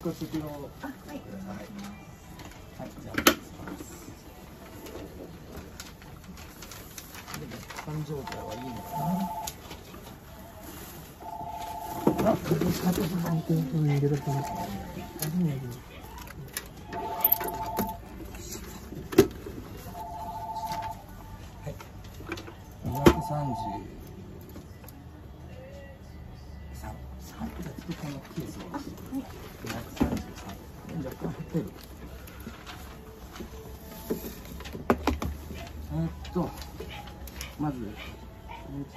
はい、はい、じゃあ、感情はいいのかな。あ、しまうと、これ入れたくなっちゃう。はい、百三十。はい、じゃあちょっとこのケースを、若干減ってるえー、っとまずもう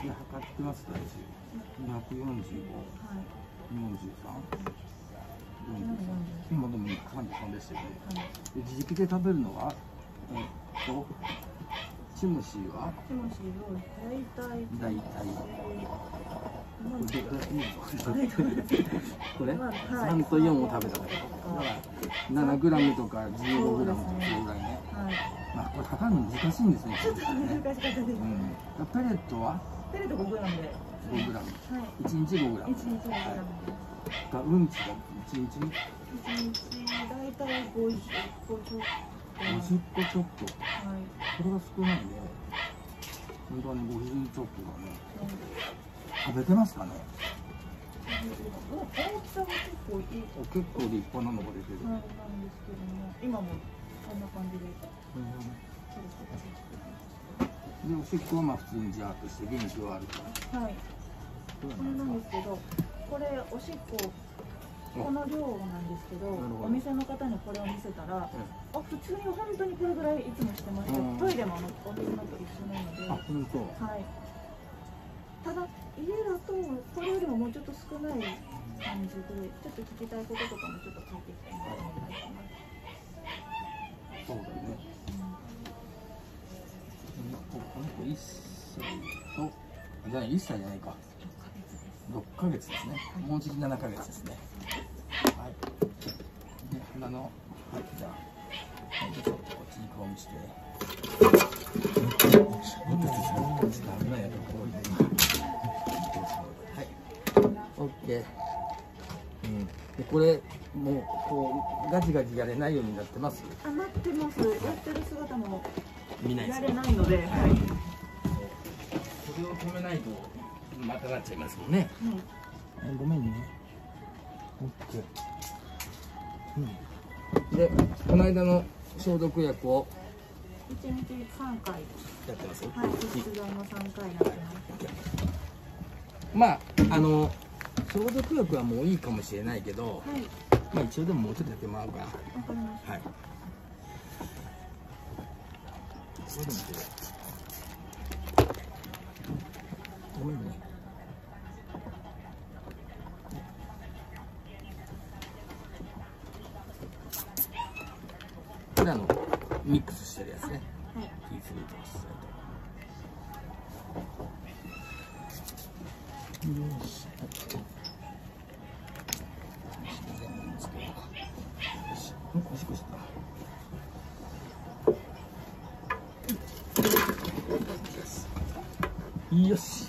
で測ってますと245、はい、43今でも33ですよね、自力で食べるのはえー、っとチムシーはチムシ大体大体これどうやって言うのこれ？まあはい。3と4を食べたから。7グラムとか15グラムとかそれぐらいね。はい。まあこれ測るの難しいんですね。ちょっと難しかったです。うん、ペレットは？ペレット5グラムで。5グラム。はい。1日5グラム。一日5グラム。がうん。ちが1日で。一日大体50個ちょっと。50個ちょっと。こはい。れが少ないね本当はね50ちょっとだね食べてますかね？お大きさは結構いい。お結構立派なのが出てる、はい、なんですけども、今もこんな感じで。でおしっこはまあ普通にジャーっとして元気はあるからはい。これなんですけど、これおしっこ。この量なんですけど、お店の方にこれを見せたら、あ、普通に本当にこれぐらいいつもしてました。うんトイレもあのお水のと一緒なので。あ本当はい。ただ家だとこれよりももうちょっと少ない感じで、ちょっと聞きたいこととかもちょっと書いてきたのでお願いします。そうだねこの子1歳とじゃあ1歳じゃないか。6ヶ月ですねもうじき7ヶ月ですね。はい。で鼻のはい。じゃあはいちょっとこっちに顔見して。危ないやろこういうはいうんでこれもうこうガチガチやれないようになってますあ、待ってます。やってる姿も見ないですやれないので、はい。はい。それを止めないとまたなっちゃいますもんね。ごめんね。オッケー。うん。で、この間の消毒薬を一日三回。やってます？はい。出動も三回やってます。まああの消毒薬はもういいかもしれないけど、はい。まあ一応でももうちょっとやってもらおうかな。わか。はい。これでもいいけどごめんね。これあのミックスしてるやつね。はい。ティースリーです。よし。よし。うんおしっこした。よし。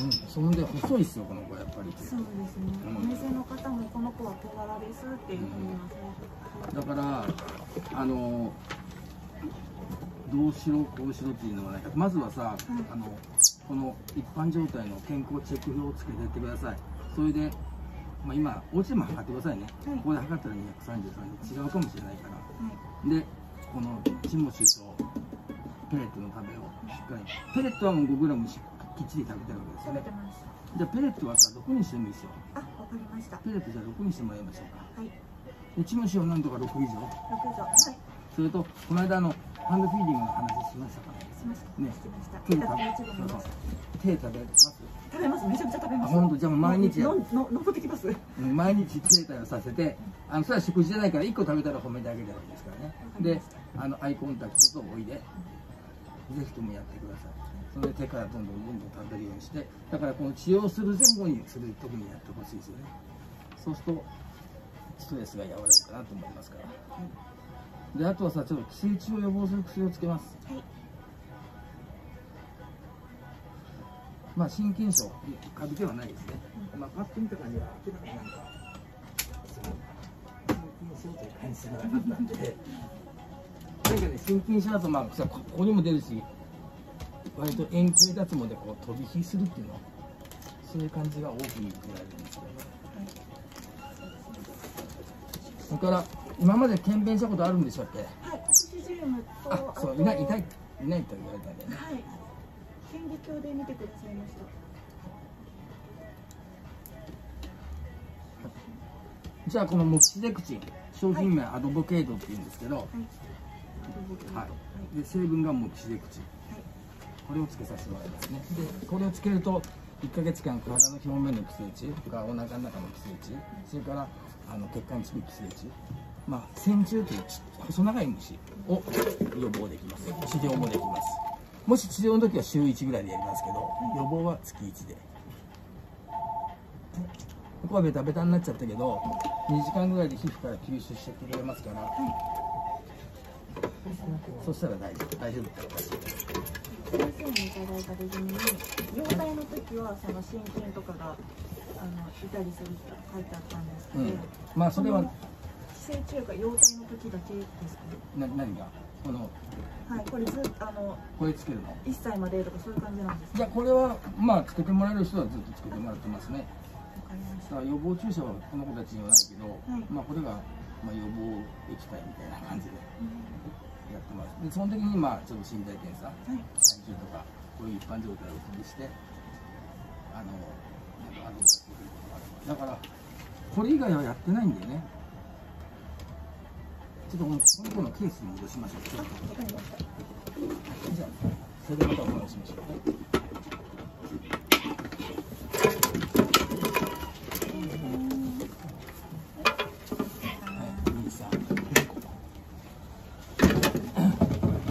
うん、そんで細いっすよこの子やっぱり。そうですね。うんお店の方もこの子は小柄ですっていうふうにはされてだからあのどうしろこうしろっていうのはないかまずはさ、あのこの一般状態の健康チェック表をつけてってくださいそれで、まあ、今お家でも測ってくださいね、はいここで測ったら233で違うかもしれないからはい。でこのチモシーとペレットの食べをしっかりペレットはもう 5g しきっちり食べてるわけですよね。じゃあペレットはさ6にしてもいいですよあ、わかりました。ペレットじゃあ6にしてもらいましょうかはい。でチモシーはなんとか6以上六条。はい。それとこの間のハンドフィーディングの話しましたかしました。ね。しました。手食べました。手食べます。食べます。めちゃくちゃ食べます。あ本当？じゃあもう毎日やのの登ってきます。うん毎日手食べさせて。あのそれは食事じゃないから1個食べたら褒めてあげたらいいですからね。であのアイコンタクトとおいで。ぜひともやってください。それで手からどんどんどんどん食べるようにして。だからこの治療する前後にする時にやってほしいですよね。そうするとストレスが和らぐかなと思いますから。であとはさちょっと寄生虫を予防する薬をつけます。はい。まあ心筋症カビではないですね、まあパッと見た感じは明らかになんかその心筋症という感じなかったんでなんかね心筋症だとまあさここにも出るし割と円形脱毛でこう飛び火するっていうのそういう感じが多くられるんですけどね。それから今まで検便したことあるんでしたっけ？はいオクシジウムとあそうといないいないいないと言われたんだよね。はい顕微鏡で見てくださいましたじゃあこのモキシデクチン商品名アドボケートっていうんですけど、はい。はい、で成分がモキシデクチンこれをつけさせてもらいますね。でこれをつけると1ヶ月間体の表面の寄生虫とかお腹の中の寄生虫それからあの血管につく寄生虫まあ線虫というち細長い虫を予防できます。治療もできますもし治療の時は週1ぐらいでやりますけど予防は月1で。ここはベタベタになっちゃったけど2時間ぐらいで皮膚から吸収してくれますから、そしたら大丈夫。大丈夫ってことです。先生にいただいたレジュメに容体の時はその心筋とかがあのいたりするって書いてあったんですけど、うん。まあそれはの寄生虫が容体の時だけですかね。な何が？このはいこれずあのこれつけるの？1歳までとかそういう感じなんですか？いやこれはまあつけてもらえる人はずっとつけてもらってますね。わかりましだから予防注射はこの子たちにはないけど、い。まあこれが、まあ、予防液体みたいな感じでた、やってます。でその時にまあちょっと身体検査はい。体重とかこういう一般状態を気にしてあのなんかアドバイスすることがありますだからこれ以外はやってないんだよねちょっとこのこのケースに戻しましょうちょっとわかりましたじゃあそれでまたお話ししましょうはい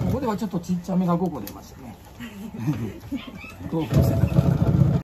ここではちょっとちっちゃめが5個出ましたね。興奮してたか